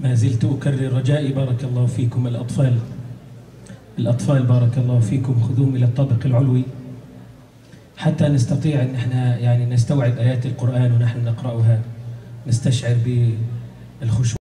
ما زلت أكرر رجائي بارك الله فيكم الأطفال. الأطفال بارك الله فيكم. خذوهم إلى الطابق العلوي. حتى نستطيع أن إحنا يعني نستوعب آيات القرآن ونحن نقرأها. نستشعر بالخشوع.